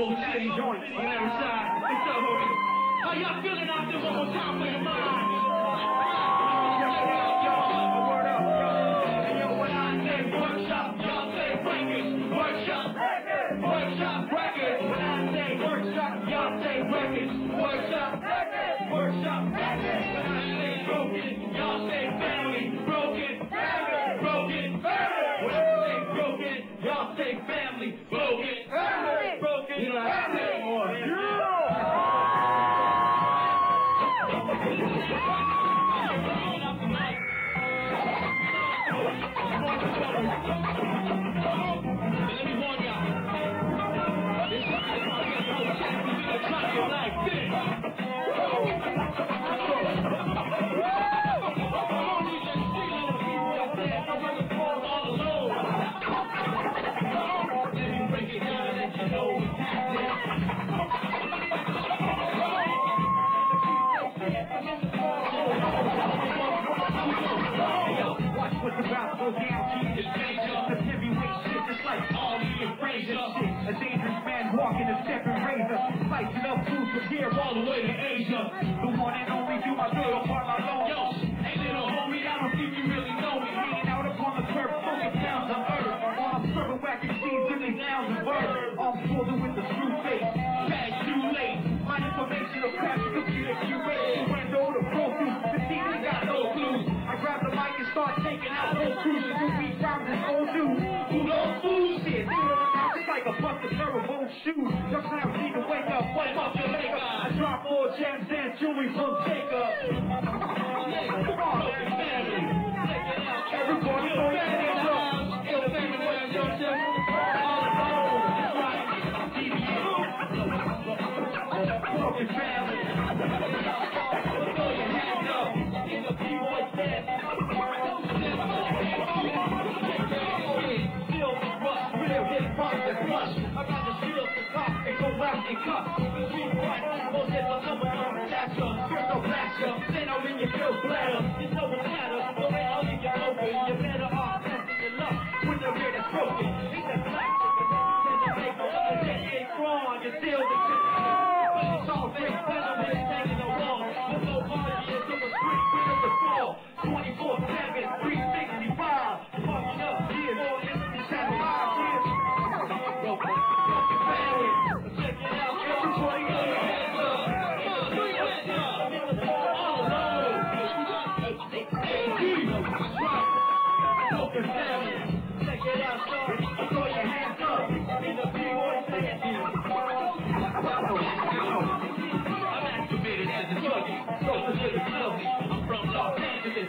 Global City joint. You know what I'm What's up, homie? How y'all feeling out there one more time for your mind? Word up, yo. And yo, when I say workshop, y'all say records. Workshop, workshop records. When I say workshop, y'all say records. Workshop, workshop Let go down, G. It's major. The heavyweight shit, just like Ali Frazier Frazier. shit. A dangerous man walking a stepping razor. Slicing up foods from here All the way to Asia. The one and only do my good of old shoes. Clowns need to wake up. Wake up your leg up. I drop more gems than jewelry from Jacob. The street right, most hit the number one catcher. Here's no flasher, then I'm in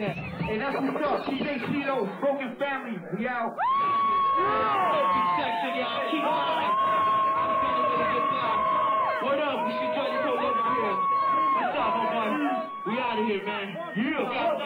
that. Hey, that's what's up. CJ Cheetos, Broken Family. We out. section, y'all. Keep on. What up? We should try to go over here. What's up, my boy? We out of here, man. Yeah.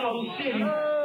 Global City.